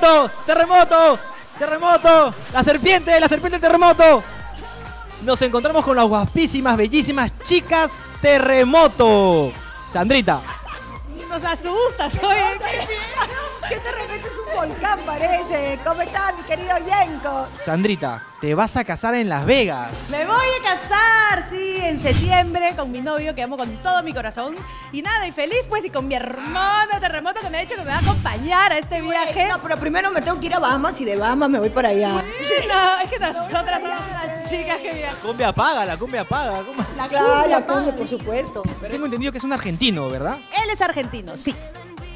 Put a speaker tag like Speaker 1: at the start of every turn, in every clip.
Speaker 1: ¡Terremoto! ¡Terremoto! ¡Terremoto! ¡La serpiente! ¡La serpiente terremoto! Nos encontramos con las guapísimas, bellísimas chicas Terremoto. Sandrita,
Speaker 2: Nos asustas, oye.
Speaker 3: Que de repente es un volcán, parece. ¿Cómo está, mi querido Yenko?
Speaker 1: Sandrita, te vas a casar en Las Vegas.
Speaker 2: Me voy a casar, sí, en septiembre con mi novio que amo con todo mi corazón. Y nada, y feliz pues, y con mi hermano terremoto que me ha dicho que me va a acompañar a este viaje.
Speaker 3: No, pero primero me tengo que ir a Bahamas y de Bahamas me voy para allá.
Speaker 2: Sí, no, es que nosotras chicas que viajan.
Speaker 1: Cumbia paga, la cumbia paga. ¿cómo?
Speaker 2: La
Speaker 3: Claro, la
Speaker 2: cumbia,
Speaker 3: por supuesto.
Speaker 1: Tengo entendido que es un argentino, ¿verdad?
Speaker 2: Él es argentino, sí.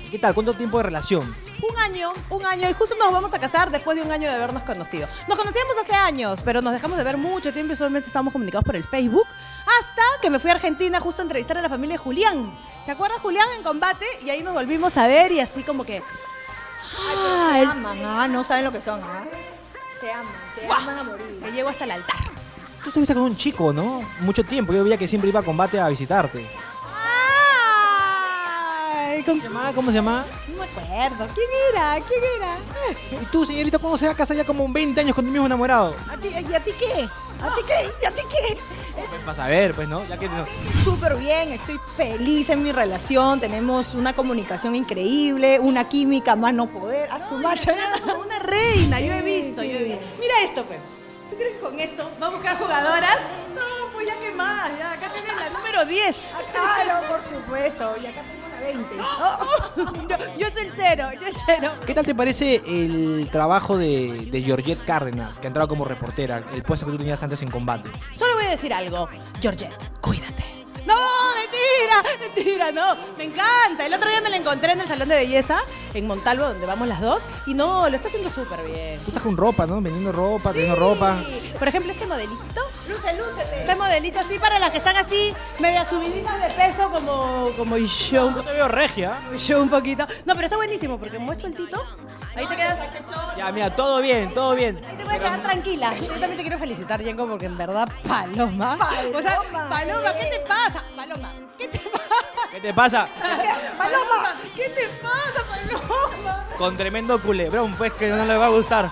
Speaker 1: ¿Y ¿Qué tal? ¿Cuánto tiempo de relación?
Speaker 2: Un año, un año, y justo nos vamos a casar después de un año de habernos conocido. Nos conocíamos hace años, pero nos dejamos de ver mucho tiempo y solamente estábamos comunicados por el Facebook. Hasta que me fui a Argentina justo a entrevistar a la familia de Julián. ¿Te acuerdas, Julián, en combate? Y ahí nos volvimos a ver y así como que.
Speaker 3: Se aman, ah, no saben lo que son, ah. Se aman, se
Speaker 2: ¡Fua!
Speaker 3: aman a morir.
Speaker 2: Me llego hasta el altar.
Speaker 1: Tú estuviste con un chico, ¿no? Mucho tiempo. Yo veía que siempre iba a combate a visitarte.
Speaker 2: ¡Ay!
Speaker 1: ¿Cómo se llama? ¿Cómo se llama?
Speaker 2: No me acuerdo. ¿Quién era? ¿Quién era?
Speaker 1: ¿Y tú, señorita, cómo se va a casar ya como 20 años con tu mismo enamorado?
Speaker 3: ¿A ti, ¿Y a ti qué? ¿A ti qué? ¿Y a ti qué?
Speaker 1: Pues, Vas a ver, pues, ¿no? Ya que no-
Speaker 3: Súper bien, estoy feliz en mi relación, tenemos una comunicación increíble, una química más no poder. A su macho.
Speaker 2: Como una reina, yo he
Speaker 3: Sí,
Speaker 2: visto,
Speaker 3: sí.
Speaker 2: yo he visto. Mira esto, pues. ¿Tú crees que con esto va a buscar jugadoras? No, pues ya que más, ya acá tienes la número 10.
Speaker 3: Ah, Claro, por supuesto. Y acá tengo una 20.
Speaker 2: Yo, yo soy el cero, yo el cero.
Speaker 1: ¿Qué tal te parece el trabajo de, de Georgette Cárdenas, que ha entrado como reportera, el puesto que tú tenías antes en combate?
Speaker 2: Solo voy a decir algo. Georgette, cuídate. No, mentira, mentira, no. Me encanta. El otro día me la encontré en el salón de belleza, en Montalvo, donde vamos las dos. Y no, lo está haciendo súper bien.
Speaker 1: Tú estás con ropa, ¿no? Vendiendo ropa, teniendo ropa.
Speaker 2: Sí. Por ejemplo, este modelito.
Speaker 3: Luce, lúcete.
Speaker 2: Este modelito así para las que están así, media subiditas de peso, como, como yo,
Speaker 1: No te veo regia.
Speaker 2: yo un poquito. No, pero está buenísimo porque muestro el tito. Ahí te quedas.
Speaker 1: Ya, mira, todo bien, todo bien.
Speaker 2: Ahí te voy a quedar tranquila. Yo también te quiero felicitar, Yenko, porque en verdad, Paloma. O sea,
Speaker 3: Paloma,
Speaker 2: Paloma, ¿qué te
Speaker 1: te pasa?
Speaker 2: Paloma, ¿qué te pasa, Paloma?
Speaker 1: Con tremendo culebrón, pues, que no le va a gustar.